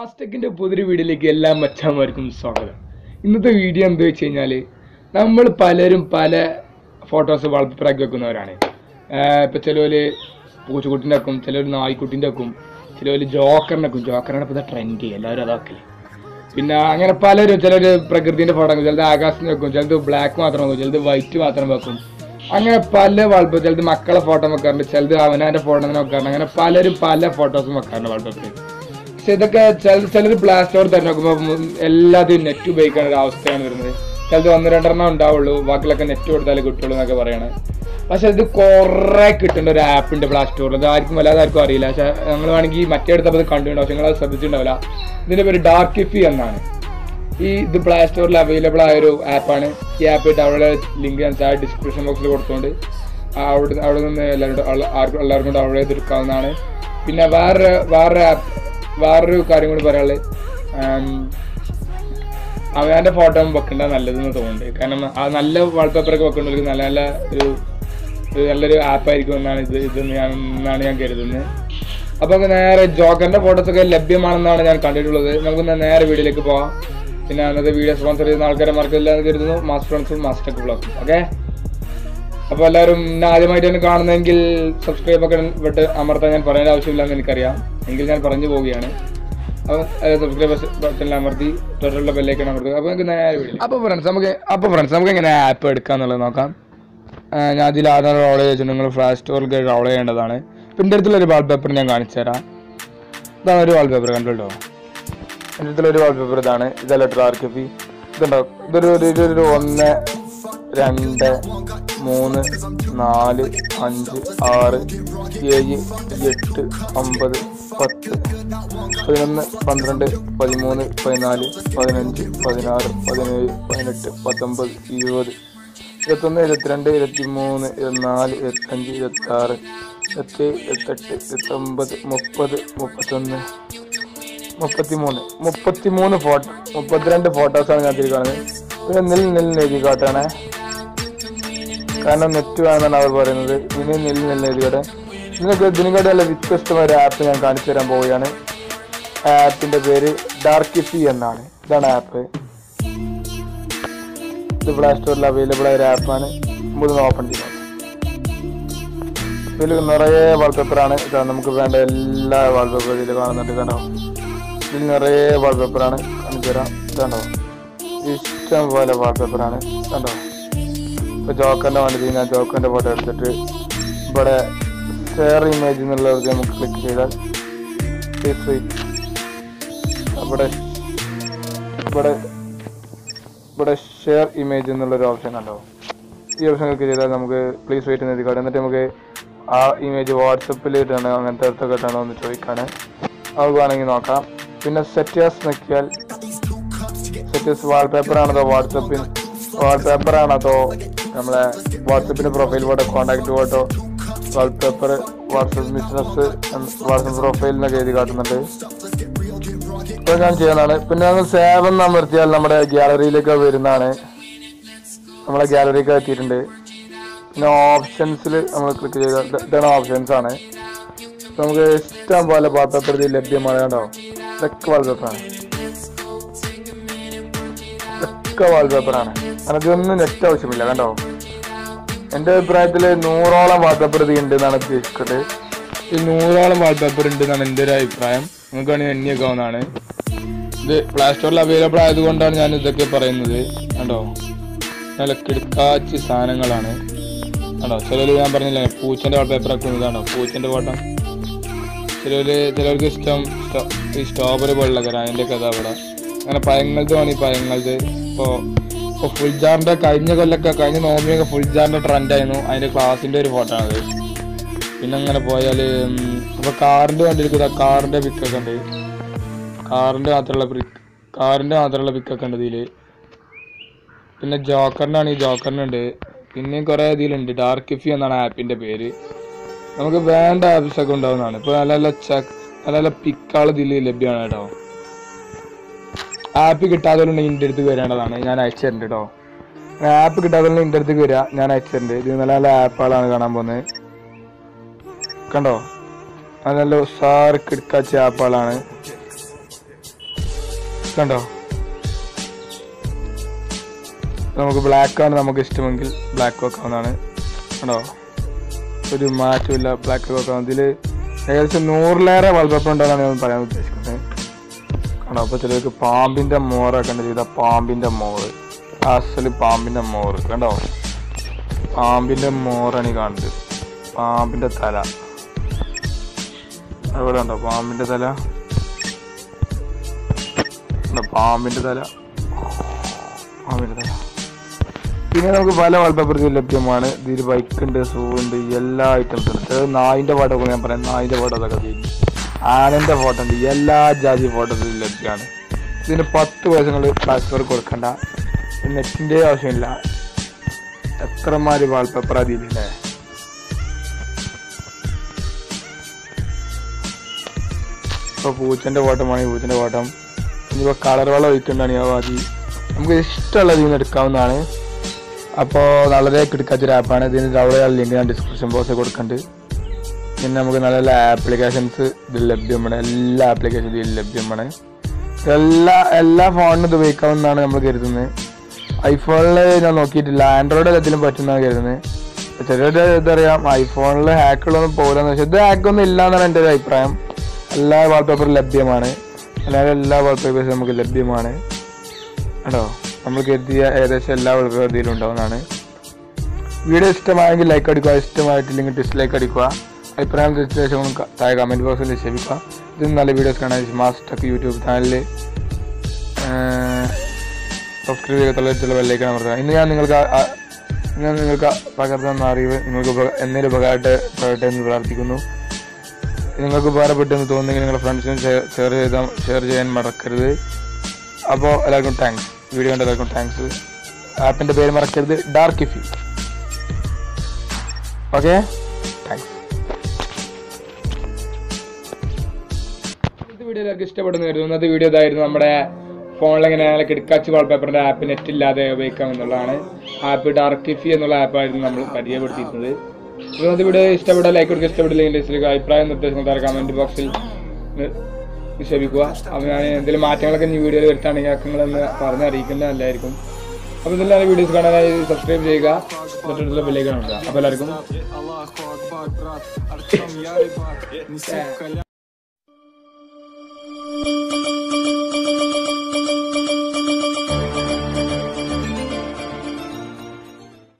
മാസ്റ്റക്കിന്റെ പുതിയൊരു വീഡിയോയിലേക്ക് എല്ലാ മച്ചാന്മാർക്കും സ്വാഗതം. ഇന്നത്തെ വീഡിയോ എന്താ വെച്ച് കഴിഞ്ഞാൽ നമ്മൾ പലരും പല ഫോട്ടോസ് വാൾപേപ്പറാക്കി വെക്കുന്നവരാണ്. ഇപ്പോൾ ചിലവർ പൂച്ചക്കുട്ടിന്റെ ഒക്കെ ചിലവർ നായ്ക്കുട്ടിന്റെ ഒക്കെ ചിലവർ ജോക്കറിന്റെ വെക്കും ജോക്കറാണ് ഇപ്പോൾ ട്രെൻഡ് എല്ലാവരും അതാക്കൽ പിന്നെ അങ്ങനെ പലരും ചിലർ പ്രകൃതിന്റെ ഫോട്ടോ ചിലത് ആകാശത്തിന് വെക്കും ചിലത് ബ്ലാക്ക് മാത്രം വെക്കും ചിലത് വൈറ്റ് മാത്രം വെക്കും. അങ്ങനെ പല വാൾപേപ്പർ ചിലത് മക്കളെ ഫോട്ടോ വെക്കാറുണ്ട് ചിലത് അവനാന്റെ ഫോട്ടോ തന്നെ വെക്കാറുണ്ട്. അങ്ങനെ പലരും പല ഫോട്ടോസും വെക്കാറുണ്ട് വാൾപേപ്പറിൽ പക്ഷെ ഇതൊക്കെ ചില ചിലർ പ്ലാസ്റ്റോർ തന്നെ നോക്കുമ്പോൾ എല്ലാത്തിനും നെറ്റ് ഉപയോഗിക്കുന്ന ഒരു അവസ്ഥയാണ് വരുന്നത്. ചിലത് ഒന്ന് രണ്ടെണ്ണം ഉണ്ടാവുള്ളൂ ബാക്കിലൊക്കെ നെറ്റ് കൊടുത്താലേ കിട്ടുള്ളൂ എന്നൊക്കെ പറയണേ. പക്ഷെ ഇത് കുറേ കിട്ടേണ്ട ഒരു ആപ്പ് ഉണ്ട് പ്ലേ സ്റ്റോറിൽ അത് ആർക്കും വല്ലാതെ ആർക്കും അറിയില്ല. പക്ഷെ ഞങ്ങൾ വേണമെങ്കിൽ മറ്റേ അടുത്തപ്പോൾ ഇത് കണ്ടിട്ടുണ്ടാവും പക്ഷെ നിങ്ങൾ ശ്രദ്ധിച്ചിട്ടുണ്ടാവില്ല. ഇതിന്റെ പേര് ഡാർക്ക് ഇഫി എന്നാണ്. ഈ ഇത് പ്ലേ സ്റ്റോറിൽ അവൈലബിൾ ആയ ഒരു ആപ്പാണ് ഈ ആപ്പ് ഡൗൺലോഡ് ലിങ്ക് ഞാൻ താഴെ ഡിസ്ക്രിപ്ഷൻ ബോക്സിൽ കൊടുത്തുകൊണ്ട് അവിടെ അവിടെ നിന്ന് എല്ലാവരും എല്ലാവർക്കും ഡൗൺലോഡ് ചെയ്തെടുക്കാവുന്നതാണ്. പിന്നെ വേറെ വേറെ ആപ്പ് വേറൊരു കാര്യം കൂടി പറയാനുള്ളത്. അവന്റെ ഫോട്ടോ വെക്കേണ്ട നല്ലതെന്ന് തോന്നുന്നുണ്ട്. കാരണം ആ നല്ല വാൾപേപ്പറൊക്കെ വെക്കേണ്ടവർക്ക് നല്ല നല്ല ഒരു നല്ലൊരു ആപ്പായിരിക്കും എന്നാണ് ഇത് ഇതെന്ന് ഞാൻ എന്നാണ് ഞാൻ കരുതുന്നത്. അപ്പോൾ നമുക്ക് നേരെ ജോക്കറിന്റെ ഫോട്ടോസൊക്കെ ലഭ്യമാണെന്നാണ് ഞാൻ കണ്ടിട്ടുള്ളത്. നമുക്ക് നേരെ വീഡിയോയിലേക്ക് പോവാം. പിന്നെ അന്നത്തെ വീഡിയോ സ്പോൺസർ ചെയ്യുന്ന ആൾക്കാരെ മറക്കില്ല എന്ന് കരുതുന്നു. മാസ്റ്റർ ഫ്രണ്ട്സും മാസ്റ്റർ ബ്ലോക്കും ഓക്കെ അപ്പോൾ എല്ലാവരും എന്നെ ആദ്യമായിട്ടാണ് കാണുന്നതെങ്കിൽ സബ്സ്ക്രൈബ് ഒക്കെ വിട്ട് അമർത്താൻ ഞാൻ പറയേണ്ട ആവശ്യമില്ലെന്ന് എനിക്കറിയാം. എങ്കിൽ ഞാൻ പറഞ്ഞു പോവുകയാണ്. അപ്പോൾ അമർത്തുക. അപ്പോൾ നേരെ അപ്പോൾ ഫ്രണ്ട്സ് നമുക്ക് അപ്പോൾ ഫ്രണ്ട്സ് നമുക്ക് എങ്ങനെ ആപ്പ് എടുക്കാന്നുള്ളത് നോക്കാം. ഞാൻ അതിൽ ആധാർ റോൾ ചെയ്തിട്ട് നിങ്ങൾ ഫ്ലാഷ് സ്റ്റോറിൽ റോൾ ചെയ്യേണ്ടതാണ്. ഇപ്പം എന്റെ അടുത്തുള്ള ഒരു വാൾപേപ്പർ ഞാൻ കാണിച്ചു തരാം. ഇതാണ് ഒരു വാൾപേപ്പർ കണ്ടോ എന്റെ അടുത്തുള്ള ഒരു വാൾപേപ്പർ ഇതാണ്. ഇതല്ല കപ്പി ഇതുണ്ടോ? ഇതൊരു ഒരു ഒന്ന് രണ്ട് മൂന്ന് നാല് അഞ്ച് ആറ് ഏഴ് എട്ട് ഒമ്പത് പത്ത്. പതിനൊന്ന് പന്ത്രണ്ട് പതിമൂന്ന് പതിനാല് പതിനഞ്ച് പതിനാറ് പതിനേഴ് പതിനെട്ട് പത്തൊമ്പത് ഇരുപത്. ഇരുപത്തൊന്ന് ഇരുപത്തിരണ്ട് ഇരുപത്തിമൂന്ന് ഇരുപത്തിനാല് ഇരുപത്തഞ്ച് ഇരുപത്താറ് ഇരുപത്തേഴ് ഇരുപത്തെട്ട് ഇരുപത്തൊമ്പത് മുപ്പത് മുപ്പത്തൊന്ന്. മുപ്പത്തിമൂന്ന്. മുപ്പത്തിമൂന്ന് ഫോട്ടോ മുപ്പത്തിരണ്ട് ഫോട്ടോസാണ് ഞാൻ തിരികാണത് പിന്നെ നെൽ നെല്ലിന് എഴുതി കാട്ടാണ്. കാരണം നെറ്റ് വേണമെന്നാണ് അവർ പറയുന്നത്. ഇനി എഴുതി കാട്ടെ നിങ്ങൾക്ക് ഇതിനെക്കാട്ടും നല്ല വ്യത്യസ്തമായ ആപ്പ് ഞാൻ കാണിച്ചു തരാൻ പോവുകയാണ്. ആപ്പിന്റെ പേര് ഡാർക്കിഫി എന്നാണ്. ഇതാണ് ആപ്പ് ഇത് പ്ലേ സ്റ്റോറിൽ അവൈലബിൾ ആയ ഒരു ആപ്പാണ് മുതൽ ഓപ്പൺ ചെയ്യുന്നത് ഇതിൽ നിറയെ വാൾപേപ്പറാണ് ഇതാണ് നമുക്ക് വേണ്ട എല്ലാ വാൾപേപ്പറും ഇതിൽ കാണുന്നുണ്ട് കണ്ടോ? ഇതിൽ നിറയെ വാൾപേപ്പറാണ് കാണിച്ചു തരാം. കണ്ടോ ഇഷ്ടം പോലെ വാൾപേപ്പറാണ് കണ്ടോ? ഇപ്പൊ ജോക്കറിന്റെ വണ്ടി ഞാൻ ജോക്കറിന്റെ ഫോട്ടോ എടുത്തിട്ട് ഇവിടെ ഷെയർ ഇമേജ് എന്നുള്ളത് നമുക്ക് ക്ലിക്ക് ചെയ്താൽ ഇവിടെ ഇവിടെ ഇവിടെ ഷെയർ ഇമേജ് എന്നുള്ളൊരു ഓപ്ഷൻ ഉണ്ടാവും ഈ ഓപ്ഷൻ ക്ലിക്ക് ചെയ്താൽ നമുക്ക് പ്ലീസ് വെയിറ്റ് എന്ന് കാട്ടും എന്നിട്ട് നമുക്ക് ആ ഇമേജ് വാട്സപ്പിൽ ഇടണോ അങ്ങനത്തെ അടുത്തൊക്കെ ഇടണോ എന്ന് ചോദിക്കാണ് അത് വേണമെങ്കിൽ നോക്കാം. പിന്നെ സെറ്റേഴ്സ് നോക്കിയാൽ സെറ്റേഴ്സ് വാൾപേപ്പർ ആണതോ വാട്സപ്പിൽ വാൾപേപ്പർ ആണതോ നമ്മളെ വാട്സപ്പിന്റെ profile photo contact photo wallpaper WhatsApp business WhatsApp profile എന്നൊക്കെ എഴുതി കാട്ടുന്നുണ്ട്. ഇപ്പൊ ഞാൻ ചെയ്യുന്നതാണ്. പിന്നെ നമ്മൾ സേവൻ അമർത്തിയാൽ നമ്മുടെ ഗ്യാലറിയിലേക്ക് വരുന്നതാണ്. നമ്മളെ ഗ്യാലറിയൊക്കെ എത്തിയിട്ടുണ്ട്. പിന്നെ ഓപ്ഷൻസിൽ നമ്മൾ ക്ലിക്ക് ചെയ്ത. ഇത് ഇതാണ് ഓപ്ഷൻസ് ആണ്. നമുക്ക് ഇഷ്ടം പോലെ പാത്രപ്രതി ലഭ്യമാണ് കേട്ടോ ഇതൊക്കെ വാൾപേപ്പറാണ് ഇതൊക്കെ വാൾപേപ്പറാണ് പേപ്പറാണ് ഇതൊന്നും നെറ്റ് ആവശ്യമില്ല കണ്ടോ? എന്റെ അഭിപ്രായത്തിൽ നൂറോളം വാൾപേപ്പർ ഇത് ഉണ്ട് എന്നാണ് ഉദ്ദേശിക്കുന്നത് ഈ നൂറോളം വാൾപേപ്പർ ഉണ്ട് എന്നാണ് എന്റെ ഒരു അഭിപ്രായം. നിങ്ങൾക്ക് വേണമെങ്കിൽ എണ്ണിയേക്കാവുന്നതാണ് ഇത് പ്ലേ സ്റ്റോറിൽ അവൈലബിൾ ആയതുകൊണ്ടാണ് ഞാൻ ഇതൊക്കെ പറയുന്നത്. കണ്ടോ? നല്ല കിടക്കാച്ചി സാധനങ്ങളാണ്. കണ്ടോ? ചിലർ ഞാൻ പറഞ്ഞില്ലേ പൂച്ചന്റെ വാൾപേപ്പർ ഒക്കെ ഇതാണോ. പൂച്ചന്റെ വാട്ടം. ചിലർ ചിലർക്ക് ഇഷ്ടം ഈ സ്ട്രോബെറി പോലുള്ള കഥ അതിന്റെ കഥ അവിടെ അങ്ങനെ പഴങ്ങളത് വേണി പഴങ്ങളുടെ ഇപ്പോൾ ഇപ്പോൾ ഫുൾ ജാറിന്റെ കഴിഞ്ഞ കൊല്ലൊക്കെ കഴിഞ്ഞ നോമിയൊക്കെ ഫുൾ ജാറിന്റെ ട്രെൻഡായിരുന്നു. അതിന്റെ ക്ലാസിന്റെ ഒരു ഫോട്ടോ ആണത് പിന്നെ അങ്ങനെ പോയാൽ ഇപ്പോൾ കാറിന്റെ കണ്ടിരിക്കുന്ന കാറിന്റെ പിക്കൊക്കെ ഉണ്ട്. കാറിന്റെ മാത്രമുള്ള പിക്ക് കാറിന്റെ മാത്രമുള്ള പിക്കൊക്കെ ഉണ്ട് ഇതിൽ പിന്നെ ജോക്കറിന്റെ ഈ ജോക്കറിനുണ്ട് പിന്നെയും കുറേ ഇതിലുണ്ട്. ഡാർക്ക് ഇഫി എന്നാണ് ആപ്പിന്റെ പേര്. നമുക്ക് വേണ്ട ആപ്സ് ഒക്കെ ഉണ്ടാവുന്നതാണ്. ഇപ്പൊ നല്ല നല്ല ചെക്ക് നല്ല നല്ല പിക്കുകൾ ഇതിൽ ലഭ്യമാണ് കേട്ടോ. ആപ്പ് കിട്ടാത്തവരുണ്ടെങ്കിൽ എന്റെ അടുത്ത് വരേണ്ടതാണ്. ഞാൻ അയച്ചു തരുന്നുണ്ട് കേട്ടോ ആപ്പ് കിട്ടാത്തവരുണ്ടെങ്കിൽ എന്റെ അടുത്ത് വരിക ഞാൻ അയച്ചു തരുന്നുണ്ട് ഇത് നല്ല നല്ല ആപ്പുകളാണ് കാണാൻ പോകുന്നത് കണ്ടോ? നല്ല സാറ് കിടക്കാച്ച ആപ്പുകളാണ് കണ്ടോ? നമുക്ക് ബ്ലാക്ക് ആണ് നമുക്ക് ഇഷ്ടമെങ്കിൽ ബ്ലാക്ക് വെക്കാവുന്നതാണ്. കണ്ടോ? ഒരു മാറ്റമില്ല ബ്ലാക്ക് വെക്കാം ഇതിൽ ഏകദേശം നൂറിലേറെ വൾപേപ്പർ ഉണ്ടെന്നാണ് ഞാൻ പറയാൻ ഉദ്ദേശിക്കുന്നത്. കണ്ടോ അപ്പോൾ ചിലർക്ക് പാമ്പിന്റെ മോറൊക്കെ ഉണ്ട് ചെയ്ത പാമ്പിന്റെ മോറ്. അസൽ പാമ്പിന്റെ മോറ്. കണ്ടോ? പാമ്പിന്റെ മോറാണ് ഈ കാണുന്നത്. പാമ്പിന്റെ തല. അവിടെ ഉണ്ടോ? പാമ്പിന്റെ തല. പാമ്പിന്റെ തല. പാമ്പിന്റെ തല. പിന്നെ നമുക്ക് പല വാൾപേപ്പർ ലഭ്യമാണ്. ഇതിൽ ബൈക്ക് ഉണ്ട് സൂ ഉണ്ട് എല്ലാ ഐറ്റംസും ഉണ്ട്. നായിന്റെ ഫോട്ടോ ഞാൻ പറയാം. നായിന്റെ പാട്ടൊക്കെ ചെയ്യും ആനന്റെ ഫോട്ടോ ഉണ്ട് എല്ലാ ജാതി ഫോട്ടോസും ലഭ്യമാണ് ഇതിന് പത്ത് ദിവസങ്ങൾ പ്ലാസ്റ്റർ കൊടുക്കണ്ട. നെറ്റിന്റെ ആവശ്യമില്ല. എത്രമാര് വാൾപേപ്പർ അതിലല്ലേ ഇപ്പോൾ പൂച്ചന്റെ ഫോട്ടോ വേണമെങ്കിൽ പൂച്ചന്റെ ഫോട്ടോ. ഇനിയിപ്പോൾ കളർ വെള്ളം ഒഴിക്കുന്നുണ്ടാണ് മതി നമുക്ക് ഇഷ്ടമുള്ള ഇതിൽ നിന്ന് എടുക്കാവുന്നതാണ് അപ്പോൾ വളരെ കിടക്കാത്തൊരു ആപ്പാണ് ഇതിന് ഡൗൺലോഡ് ലിങ്ക് ഞാൻ ഡിസ്ക്രിപ്ഷൻ ബോക്സിൽ കൊടുക്കുന്നുണ്ട് പിന്നെ നമുക്ക് നല്ല നല്ല ആപ്ലിക്കേഷൻസ് ഇതിൽ ലഭ്യമാണ്. എല്ലാ ആപ്ലിക്കേഷനും ഇതിൽ ലഭ്യമാണ്. എല്ലാ എല്ലാ ഫോണിനും ഇത് ഉപയോഗിക്കാവുന്നതാണ് നമ്മൾ കരുതുന്നത്. ഐഫോണിൽ ഞാൻ നോക്കിയിട്ടില്ല. ആൻഡ്രോയിഡ് എല്ലാത്തിലും പറ്റുന്നതാണ് കരുതുന്നത്. ചെറിയൊരു ഇതറിയാം ഐഫോണിൽ ഹാക്കുകളൊന്നും പോരാന്ന് വെച്ചാൽ ഇത് ഹാക്കൊന്നും ഇല്ല എന്നാണ് എന്റെ ഒരു അഭിപ്രായം. എല്ലാ വാൾപേപ്പറും ലഭ്യമാണ്. അല്ലാതെ എല്ലാ വാൾപേപ്പേഴ്സും നമുക്ക് ലഭ്യമാണ്. കേട്ടോ? നമ്മൾ കരുതിയ ഏകദേശം എല്ലാ വാൾപേപ്പറും ഉണ്ടാവുന്നതാണ് വീഡിയോ ഇഷ്ടമായെങ്കിൽ ലൈക്ക് അടിക്കുക. ഇഷ്ടമായിട്ടില്ലെങ്കിൽ ഡിസ്ലൈക്ക് അടിക്കുക. അഭിപ്രായം തീർച്ചയായും താഴെ കമന്റ് ബോക്സിൽ നിക്ഷേപിക്കാം ഇതും നല്ല വീഡിയോസ് കാണാൻ മാസ്റ്റർ യൂട്യൂബ് ചാനലിൽ സബ്സ്ക്രൈബ് ചെയ്യുക തൊള്ളായിട്ടുള്ള ബെല്ലേക്ക് അമർത്തുക ഇന്ന് ഞാൻ നിങ്ങൾക്ക് ഇന്ന് നിങ്ങൾക്ക് പകർന്ന അറിവ് നിങ്ങൾക്ക് എന്തെങ്കിലും ഉപകാരമായിട്ട് പറയട്ടെ എന്ന് പ്രാർത്ഥിക്കുന്നു. നിങ്ങൾക്ക് ഉപകാരപ്പെട്ടെന്ന് തോന്നുന്നെങ്കിൽ നിങ്ങളുടെ ഫ്രണ്ട്സിനും ഷെയർ ചെയ്താൽ ഷെയർ ചെയ്യാൻ മറക്കരുത്. അപ്പോൾ എല്ലാവർക്കും താങ്ക്സ് വീഡിയോ കണ്ട എല്ലാവർക്കും താങ്ക്സ് ആപ്പിന്റെ പേര് മറക്കരുത്. ഡാർക്ക് ഇഫി ഓക്കെ വീഡിയോ എല്ലാവർക്കും ഇഷ്ടപ്പെടുന്നു കരുതുന്നു ഇന്നത്തെ വീഡിയോ ഇതായിരുന്നു നമ്മുടെ ഫോണിൽ എങ്ങനെ കിടക്കാച്ച് വാൾപേപ്പറിന്റെ ആപ്പ് നെറ്റ് ഇല്ലാതെ ഉപയോഗിക്കാം എന്നുള്ളതാണ്. ആപ്പ് ഡാർക്കിഫി എന്നുള്ള ആപ്പായിരുന്നു നമ്മൾ പരിചയപ്പെടുത്തിയിരുന്നത്. ഇന്നത്തെ വീഡിയോ ഇഷ്ടപ്പെട്ട ലൈക്ക് കൊടുക്കുക ഇഷ്ടപ്പെട്ടില്ലെങ്കിൽ ഡിസ്ലൈക്ക് അഭിപ്രായം നിർദ്ദേശങ്ങൾ തരാം കമന്റ് ബോക്സിൽ നിക്ഷേപിക്കുക അപ്പോൾ ഞാൻ എന്തെങ്കിലും മാറ്റങ്ങളൊക്കെ ഈ വീഡിയോയിൽ വരുത്താണെങ്കിൽ അക്കങ്ങൾ നിങ്ങളൊന്ന് പറഞ്ഞ് അറിയിക്കുന്നത് നല്ലതായിരിക്കും. അപ്പോൾ ഇതെല്ലാം വീഡിയോസ് കാണാനായി സബ്സ്ക്രൈബ് ചെയ്യുക. തൊട്ടടുത്തുള്ള ബെല്ലേക്ക് കാണുക അപ്പോൾ എല്ലാവർക്കും Música